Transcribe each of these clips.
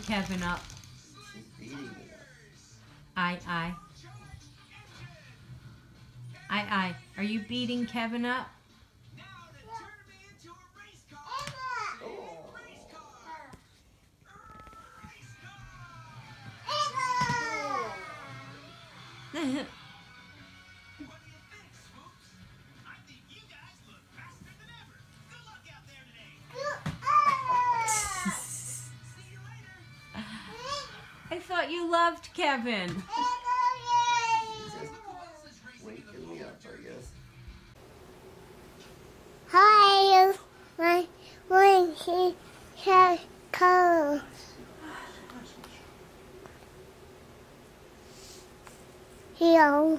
Kevin up? She's beating me up. I, I. I, I. Are you beating Kevin up? Thought you loved Kevin. Hi, my one he color. Here.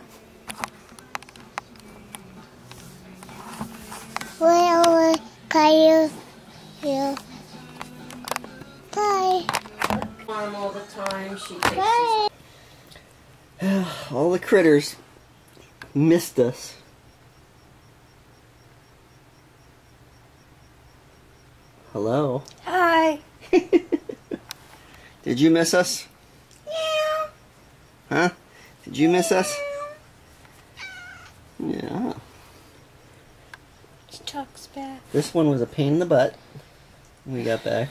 Where can you here? Mom all the time. She takes. All the critters missed us. Hello. Hi. Did you miss us? Yeah. Huh? Did you miss us? Yeah. She talks back. This one was a pain in the butt. when We got back.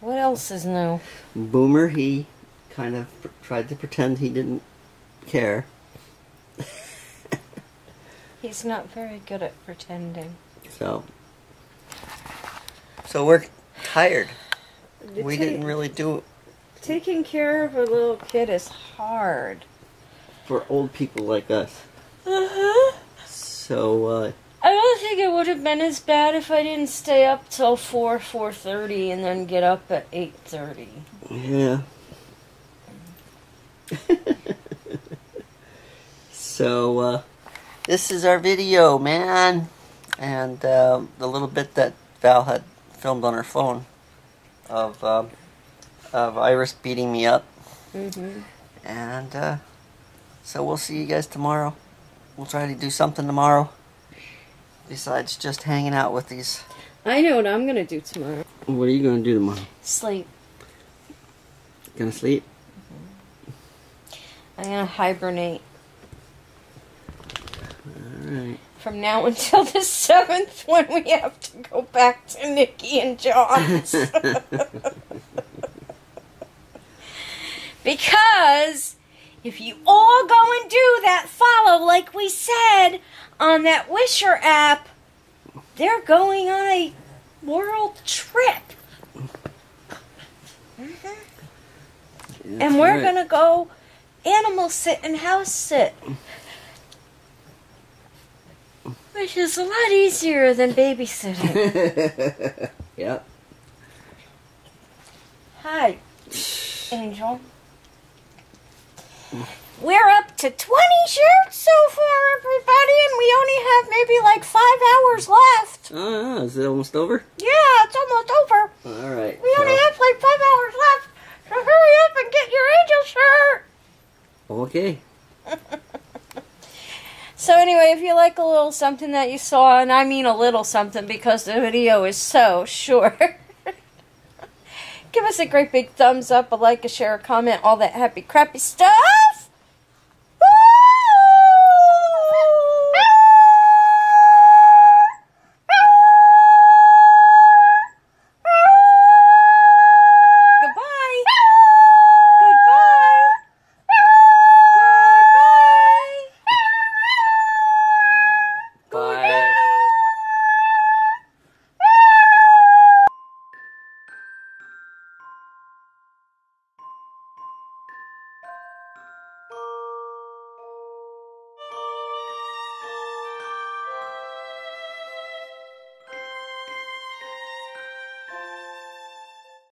What else is new? Boomer, he kind of pr- tried to pretend he didn't care. He's not very good at pretending. So, so we're tired. The We didn't really do it Taking care of a little kid is hard. for old people like us. Uh-huh. So, uh, I don't think it would have been as bad if I didn't stay up till 4, 4.30 and then get up at 8.30. yeah. so, uh, this is our video, man. And um, the little bit that Val had filmed on her phone of, um, of Iris beating me up. Mm-hmm. And uh, so we'll see you guys tomorrow. We'll try to do something tomorrow. Besides just hanging out with these. I know what I'm going to do tomorrow. What are you going to do tomorrow? Sleep. Gonna sleep? Mm-hmm. I'm going to hibernate. Alright. From now until the 7th when we have to go back to Nikki and John's. because if you all go and do that follow, like we said on that Wisher app, they're going on a world trip. Mm-hmm. and we're going to go animal sit and house sit. Which is a lot easier than babysitting. yep. Hi, Angel. We're up to 20 shirts so far, everybody, and we only have maybe like five hours left. Oh, is it almost over? Yeah, it's almost over. Alright. We only have like five hours left, so hurry up and get your angel shirt. Okay. So anyway, if you like a little something that you saw, and I mean a little something because the video is so short, give us a great big thumbs up, a like, a share, a comment, all that happy crappy stuff.